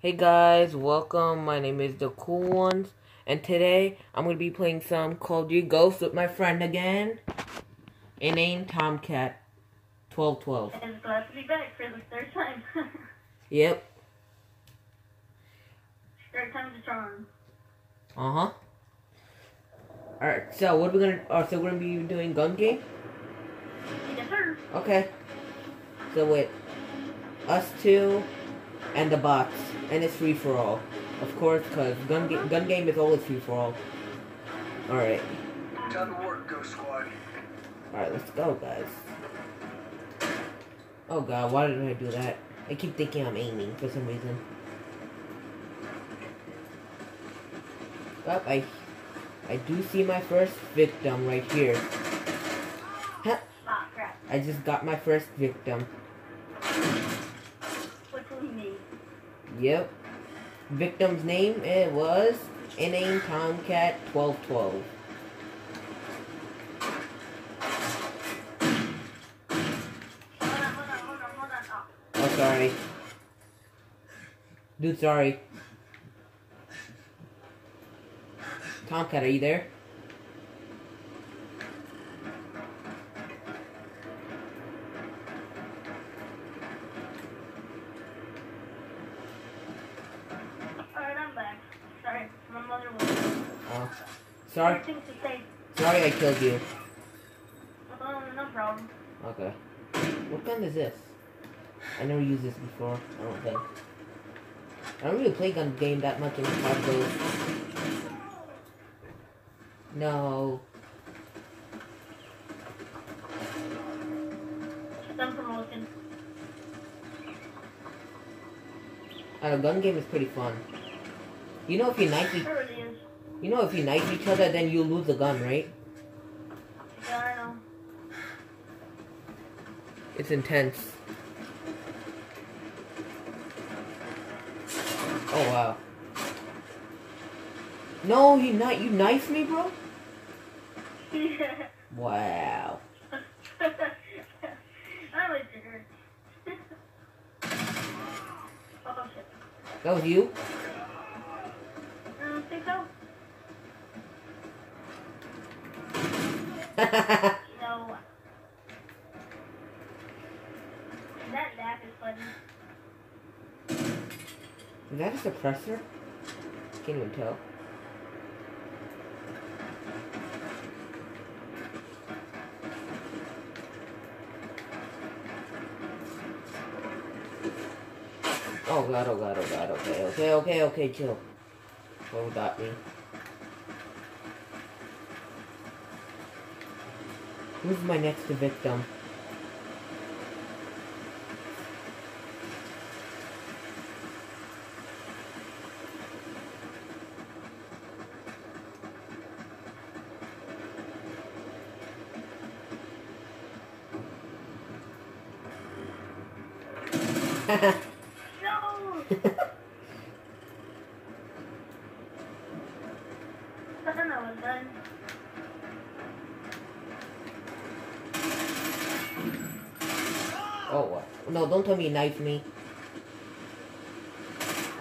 Hey guys, welcome. My name is The Cool Ones, and today I'm going to be playing some Call of Duty Ghosts with my friend again. A name Tomcat 1212. And glad to be back for the third time. Yep. third time's a charm. Uh huh. Alright, so what are we gonna. Oh, so we're gonna be doing gun game? Yes, sir. Okay. So wait. Us two and the box, And it's free for all. Of course, because gun, ga- gun game is always free for all. Alright. Time to work, Ghost Squad. Alright, let's go, guys. Oh god, why did I do that? I keep thinking I'm aiming for some reason. Well, I, I do see my first victim right here. Huh, Ah, crap. I just got my first victim. Which one you need? Yep. Victim's name, it was Inane Tomcat 1212. Hold on, hold on, hold on, hold on. Oh. Oh, sorry. Dude, sorry. Tomcat, are you there? I killed you. Oh, no problem. Okay. What gun is this? I never used this before, I don't think. I don't really play gun game that much in Ghost. No. Some promotion. Uh, gun game is pretty fun. You know if you knife each, Sure it is. you know if you knife each other, then you lose the gun, right? Yeah, I know. It's intense. Oh wow. No, you not you knifed me, bro. Yeah. Wow. I like to oh shit. That was you. I don't think so. No. That laugh is funny. Is that a suppressor? Can't even tell. Oh god, oh god, oh god, okay, okay, okay, okay, chill. Oh, got me. Who's my next victim? No! Know, done. Oh, what? No, don't tell me you knifed me.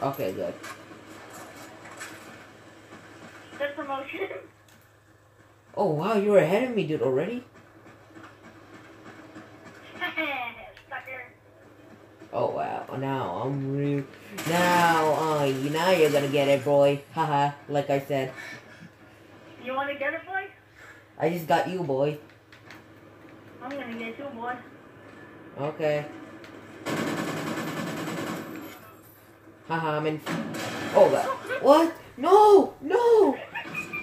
Okay, good. Good promotion. Oh, wow, you were ahead of me, dude, already? Oh, wow. Now, I'm real. Now, uh, you now you're gonna get it, boy. Haha, like I said. You wanna get it, boy? I just got you, boy. I'm gonna get you, boy. Okay. Haha, I'm in. Oh, God. What? No! No!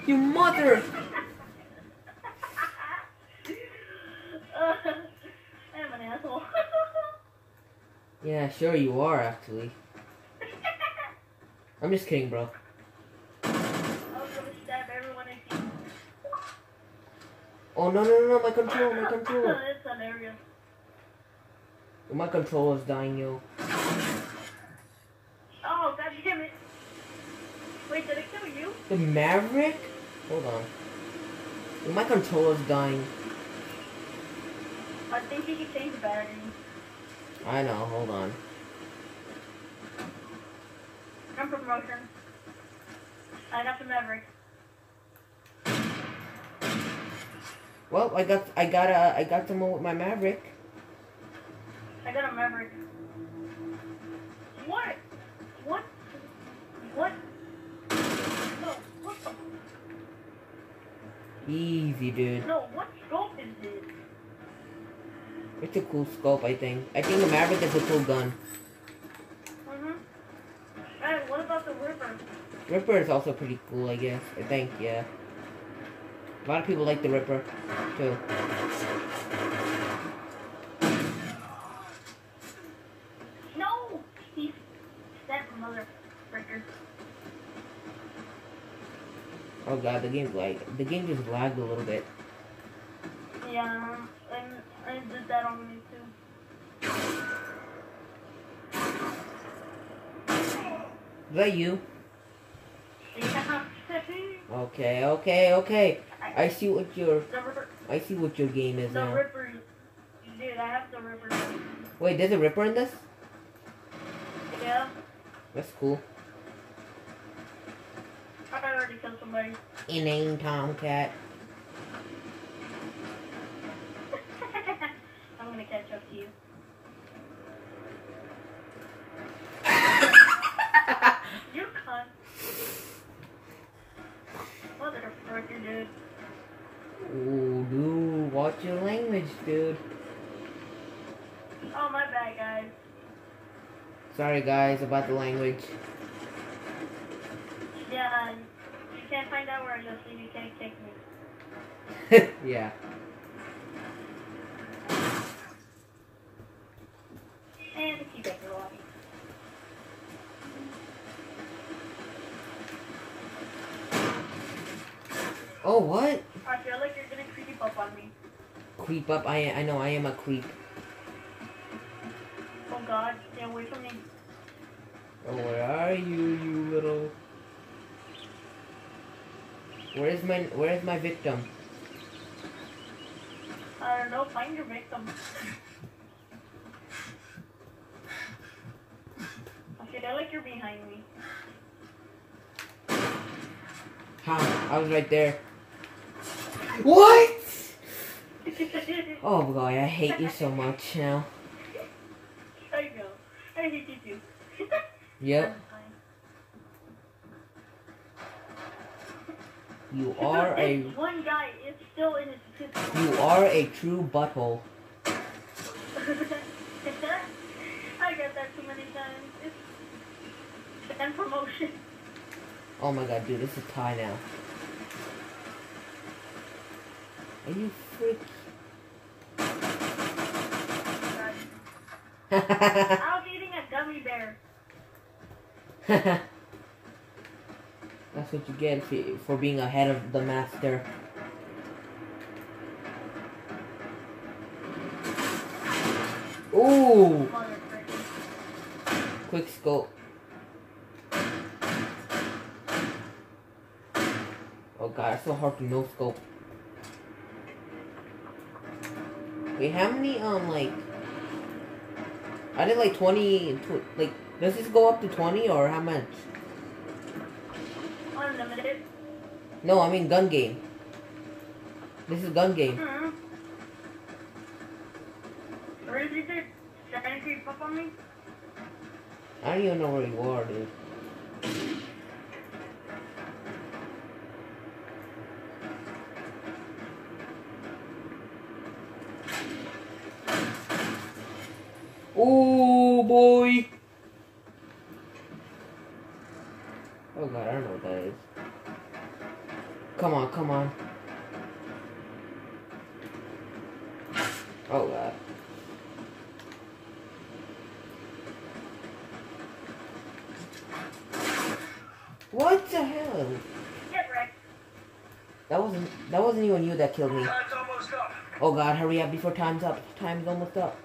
You mother! uh, I'm an asshole. Yeah, sure you are, actually. I'm just kidding, bro. I'm gonna stab everyone I see. Oh, no, no, no, no, my controller, my controller. My controller's dying, yo. Oh, god damn it. Wait, did it kill you? The Maverick? Hold on. My controller's dying. I think you can change the battery. I know, hold on. I'm promotion. I got the Maverick. Well, I got I got a I got someone with my Maverick. I got a Maverick. What? What? What? No, what the? Easy, dude. No, what scope is this? It's a cool scope, I think. I think the Maverick is a cool gun. Mm-hmm. Hey, what about the Ripper? Ripper is also pretty cool, I guess. I think, yeah. A lot of people like the Ripper, too. No! He's that motherfucker. Oh god, the game's like the game just lagged a little bit. Yeah, and I did that on me too. Is that you? Okay, okay, okay. I see what your I see what your game is now. Ripper. Dude, I have the Ripper. Wait, there's a Ripper in this? Yeah, That's cool. I already killed somebody. Inane Tomcat. Catch up to you. You cunt. Motherfucker, dude. Ooh, dude, watch your language, dude. Oh, my bad, guys. Sorry, guys, about the language. Yeah, you can't find out where I live, so you can't kick me. yeah. And keep it lobby. Oh, what? I feel like you're gonna creep up on me. Creep up. I I know I am a creep. Oh god, stay away from me. Oh, where are you, you little? Where is my Where is my victim? I don't know, find your victim. I feel like you're behind me. Ha! I was right there. What? Oh boy, I hate you so much now. There you go. I hate you too. Yep, you are a one guy is still in his you are a true butthole. I got that too many times. It's and promotion. Oh my god, dude, this is tie now. Are you freak? I was eating a gummy bear. That's what you get for, being ahead of the master. Ooh! Quick scope. Oh god, it's so hard to no scope. Wait, how many, um, like... I did like 20, tw- like, does this go up to 20 or how much? Unlimited. No, I mean gun game. This is gun game. Mm-hmm. Where did you creep up on me? I don't even know where you are, dude. Oh boy! Oh god, I don't know what that is. Come on, come on. Oh god. What the hell? Get wrecked. That wasn't that wasn't even you that killed me. Time's almost up. Oh god, hurry up before time's up. Time's almost up.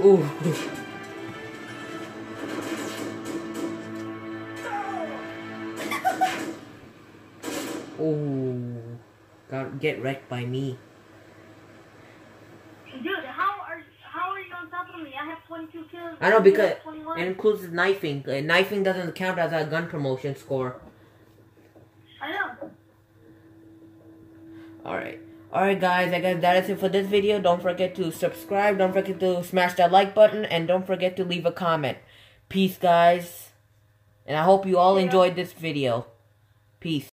Ooh. Oh, got get wrecked by me. Dude, how are how are you on top of me? I have 22 kills. I know because it includes knifing. Uh, knifing doesn't count as a gun promotion score. I know. Alright. Alright guys, I guess that is it for this video. Don't forget to subscribe. Don't forget to smash that like button. And don't forget to leave a comment. Peace guys. And I hope you all enjoyed this video. Peace.